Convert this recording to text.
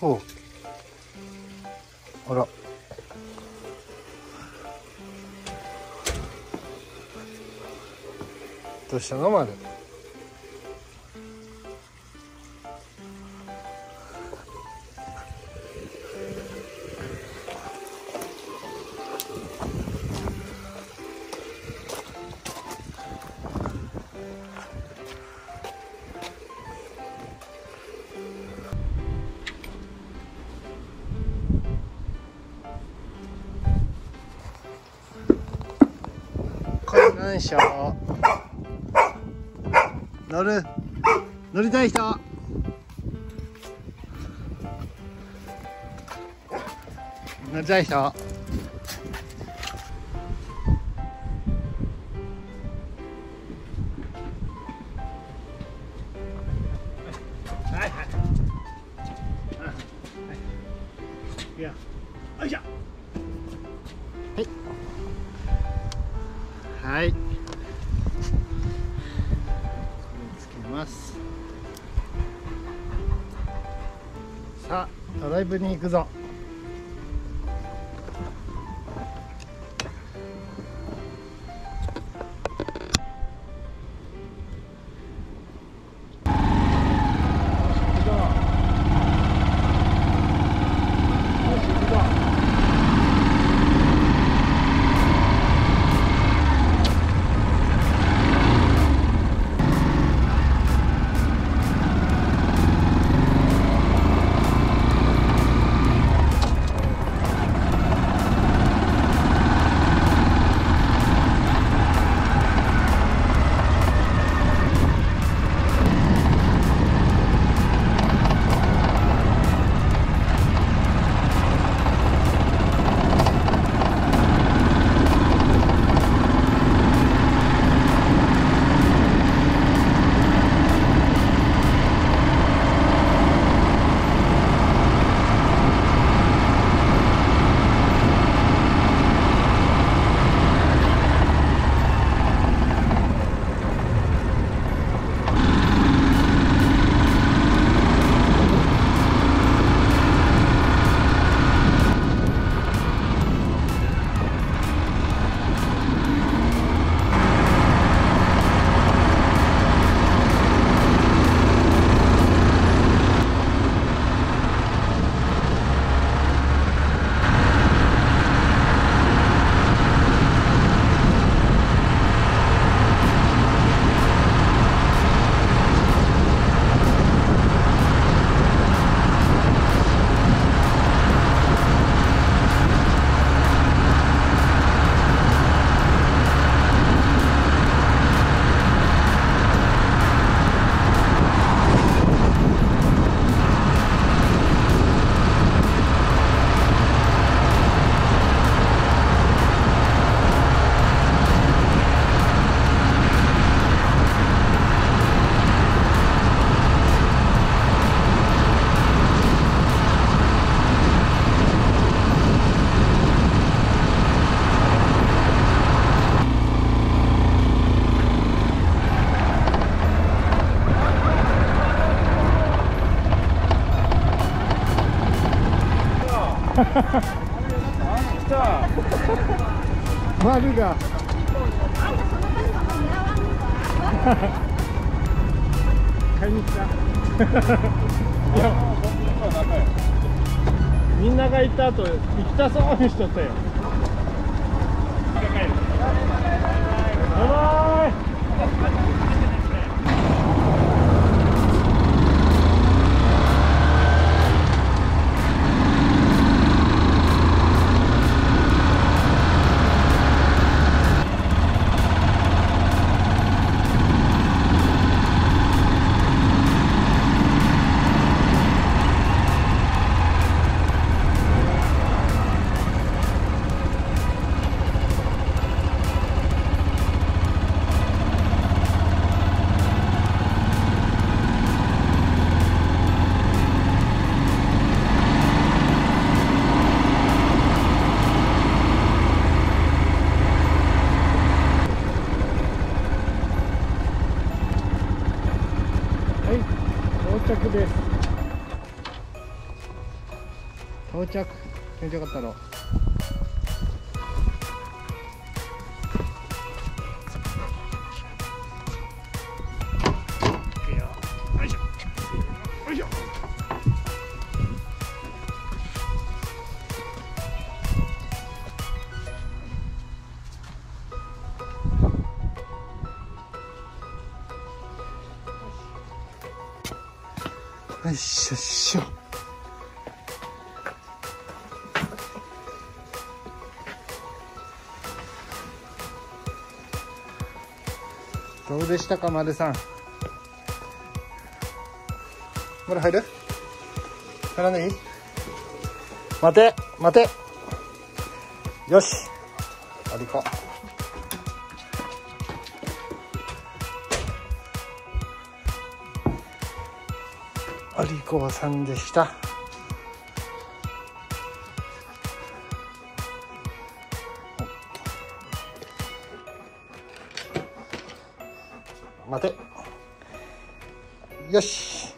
ほう。あら。どうしたのまで観覧車乗る。乗りたい人。乗りたい人。はいはい。これ、つけますさあドライブに行くぞ丸が。買いに来たいや。みんなが行った後行きたそうにしとったよ。バイバイ着です。到着。気持ちよかったろ。よいしょ。しょどうでしたか丸さん。まだ入る？入らない？待て待て。よし。ありこお利口さんでした。待て。よし。